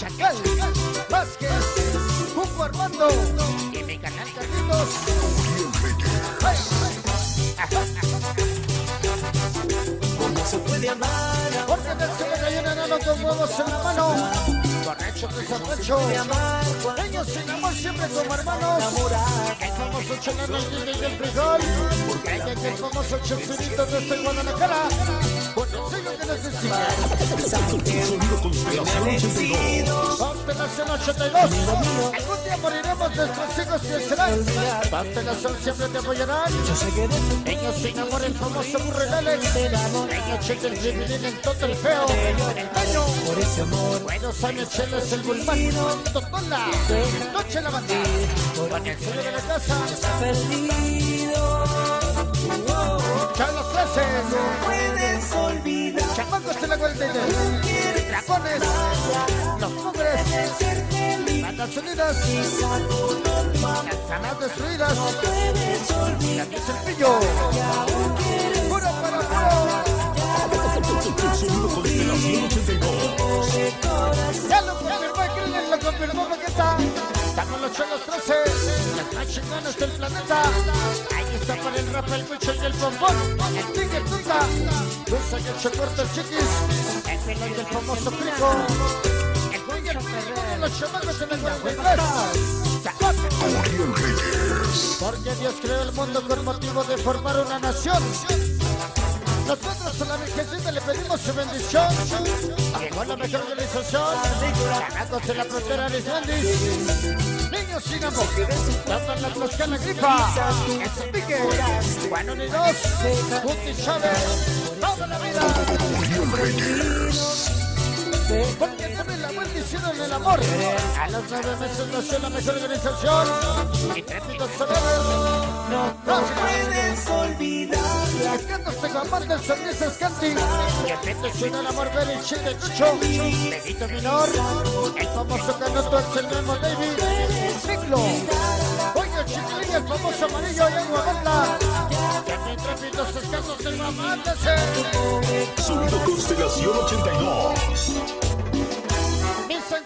Chacal, Vázquez, Juco Armando y mi canal Carlitos. ¿Cómo se puede amar Porque del cielo cayó un enano con huevos en la mano. Borracho de zapacho. Ellos sin amor siempre como hermanos. El famoso chelano, el y el frijol. Ay, el famoso chefirito desde Guadalajara. Sartén. Sonido Algún día moriremos hijos siempre te apoyarán. Sin amor, el famoso todo el feo. Amor. Buenos años, el Noche la banda. El de la casa. Está perdido. 13. Chicos de la 43. Dragones. Los Mugres. Unidas. Las Destruidas. La Dios Serpillo. Puro para puro. Ya lo confirmó, lo confirmó, que está. Estamos los cholos 13 las más chingonas del planeta. Ahí está para el rap, el mucho y el bombón. El tigre tuta, Luza y el chocorto chiquis. El pelón del famoso crico. El güey el de los chamacos en el 43. Oriol Reyes. Porque Dios creó el mundo con motivo de formar una nación. Nosotros a la Virgencita le pedimos su bendición. Llegó la mejor organización. Ganamos en la frontera de Islandis. Niños sin amor. Toman la mosca la gripa. Ese pique. Juan Unidos. Guti Chávez. Toda la vida. Porque también la maldición en el amor. A los nueve meses nació la mejor organización. Y trépidos sonores. No, puedes olvidar. Las gatas tengo amantes, sonrisas canting. Y efectos sin el amor, ver el chile cucho. Benito Minor. El famoso canoto el mismo David. Ciclo. Oye, chiquilín, el famoso amarillo y agua banda. Que me trépidos escasos mamándese. Sonido Constelación 82.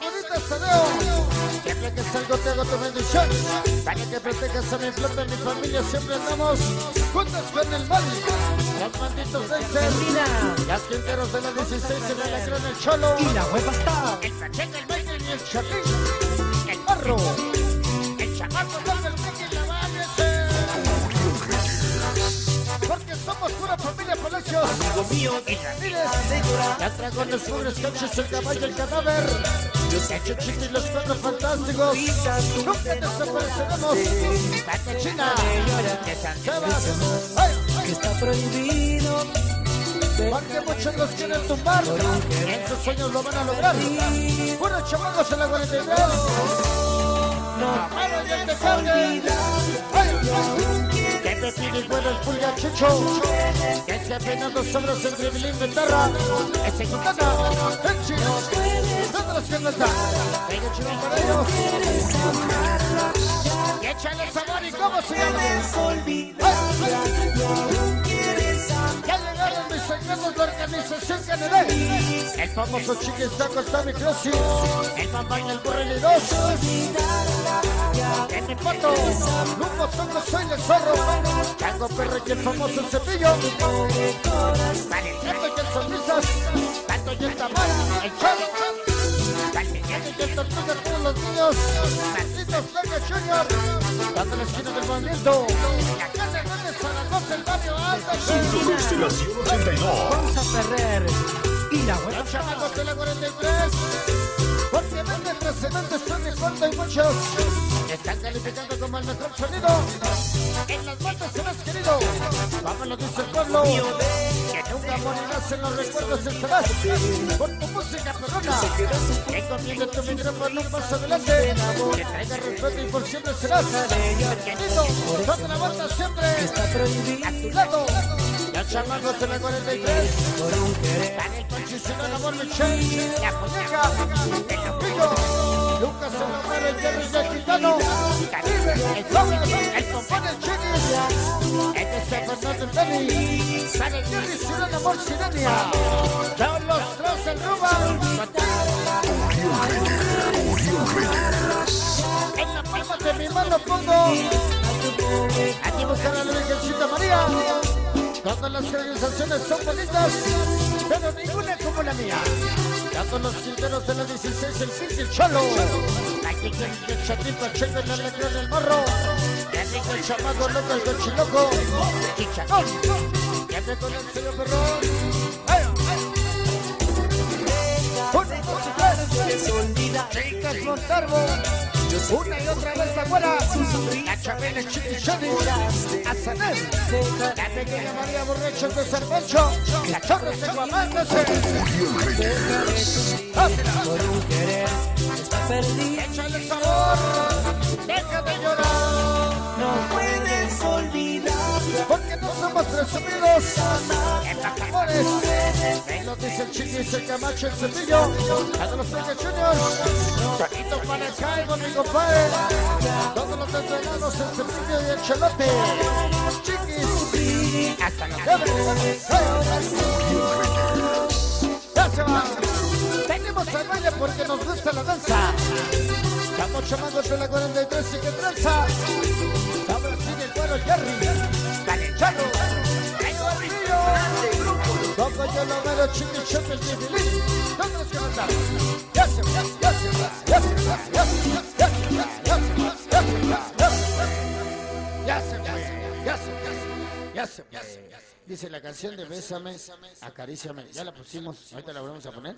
Te veo. Siempre que salgo te hago tu bendición. Para que protejas a mi flota, a mi familia siempre andamos juntos con el mal. Los malditos Dexter. Las quinteros de la 16 en el Alacrán, el Cholo. Y la hueva está. El Pacheco, el Michael y el Chapín. El Barro. El Chamaco, Somos pura familia Palacios. mío Y Ramírez. Las dragones, pobres canchos, el caballo, el cadáver. El Chuchito y los cuatro fantásticos. Nunca desapareceremos. La Sebas. Que está prohibido. Porque muchos los quieren tumbar. En sus sueños lo van a lograr. Puros chamacos en la 43. Amaro y el desargue. Que te pide igual el pulga chucho. Que se apenas dos sobras el dribilín de terra. Ese Quintana. El chino. Todos los que no están. Venga chino para ellos. Y échale sabor y cómo se llama. Ya llegaron mis secretos de organización Canadá. El famoso chiquis está mi Crossi. El mamá y el burril y dos. En mi foto, Lupo Tongo soy el. Chango perro y el famoso cepillo. Para el gato y el sonrisas. Tanto y el tamal, el chavo. Y el tortuga, todos los niños. Junior. Dando la esquina del movimiento. La casa grande Zaragoza, el barrio alto. Sonido Constelación 82. Vamos a Ferrer. Y la Los chamacos de la 43. Porque venden de cuarto y muchos. Están calificando como el mejor sonido. En las matas serás querido. Lo dice el pueblo. Que nunca morirás en los recuerdos estarás. Por tu música perrona. Encomienda tu micrófono un paso adelante. Que traiga respeto y por siempre serás. Querido, donde la banda siempre. A tu lado. Los chamacos de la 43. Están el Panchicino, el amor Michelle, la muñeca, el capillo, nunca se va a el Jerry Gitano. El Tommy, el compadre Chini. Este es el Fernando Feli. Para el Jerry de mi María. Todas las organizaciones son bonitas, pero ninguna como la mía. Ya con los quinteros de la 16, el Pix y el Cholo. Aquí con el chatito, chengo la alegría del morro. Ya digo el chamaco loco, el cochiloco. Ya me con el dos y tres. Chicas Montalvo. Una y otra vez la buena. La Chabela Chiquichoni. A Sanés. La pequeña María Borracho de Cervancho. La Chorra de Guamándose. Uriel Reyes. Por un querer está perdido. Échale sabor. Deja de llorar. No olvidar. Porque no somos presumidos. Ven lo dice el Chiquis, el Camacho, el Cepillo. De los Peque Juniors. Tonito para el Caigo, mi compadre. Todos los el Cepillo y el Chelote. Chiquis. Hasta los va. Tenemos al baile porque nos gusta la danza. Estamos chamacos de la 43 y que tranza. Ahora sigue el bueno Jerry. Dale. Dice la canción de Bésame, acaríciame. Ya la pusimos, ahorita la volvemos a poner.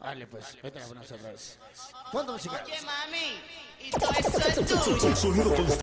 Vale, pues, ahorita la ponemos otra vez. ¿Cuándo música? Oye, mami, y todo eso es tuyo. Sonido